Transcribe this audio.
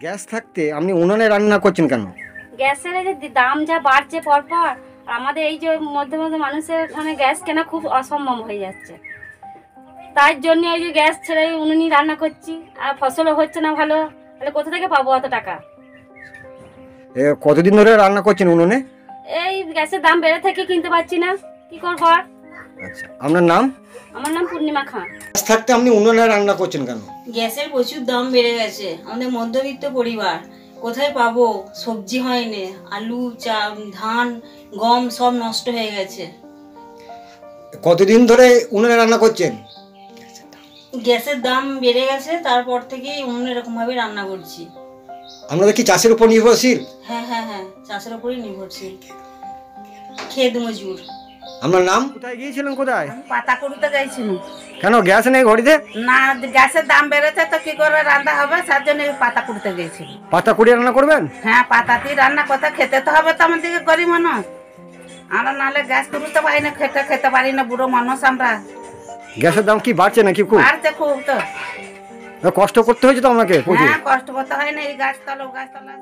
Gas থাকতে আপনি উনুনে রান্না করছেন কেন? গ্যাসের এই যে দাম যা বাড়ছে পরপর আর আমাদের এই যে মধ্যে মধ্যে মানুষের মানে গ্যাস কেনা খুব অসম্ভব হয়ে যাচ্ছে। তার জন্য এই যে গ্যাস ছেড়ে উনুনি রান্না করছি আর ফসলও হচ্ছে না ভালো। তাহলে কোথা থেকে পাবো অত টাকা? এ, কতদিন ধরে রান্না করছেন উনুনে? এই গ্যাসের দাম বেড়ে থেকে কিনতে পারছি না। কি করব আর? আচ্ছা আপনার নাম? আমার নাম পূর্ণিমা খান গ্যাস থাকতে আপনি উনুনে রান্না করছেন কেন? গ্যাসের প্রচুর দাম বেড়ে গেছে। আমাদের মধ্যবিত্ত পরিবার কোথায় পাবো? সবজি হয়নি আলু চা ধান গম সব নষ্ট হয়ে গেছে। কতদিন ধরে উনুনে রান্না করছেন? গ্যাসের দাম বেড়ে গেছে তারপর থেকেই অন্য এরকম ভাবে রান্না করছি। আপনাদের কি চাষের উপর নির্ভরশীল? হ্যাঁ হ্যাঁ হ্যাঁ চাষের উপরই নির্ভরশীল। খেদ মজুর। আপনার নাম? কোথায় গিয়েছিলেন কোথায়? পাতা কুড়িতে গেছিল কেন গ্যাস নেই ঘড়িতে? না গ্যাসের দাম বেড়েছে তো কি করে রান্না হবে তার জন্য পাতা কুড়িতে গেছি পাতা কুড়িয়ে রান্না করবেন? হ্যাঁ পাতা পাতাতেই রান্না করতে খেতে তো হবে তো আমাদেরকে গরিব মানুষ। আমরা নাহলে গ্যাস কুড়িতে পারি না খেতে খেতে পারি না বুড়ো মানুষ আমরা। গ্যাসের দাম কি বাড়ছে নাকি খুব? বাড়ছে খুব তো। কষ্ট করতে হয়েছে তো প্রচুর। হ্যাঁ কষ্ট করতে হয় না এই গাছতলা গাছতলা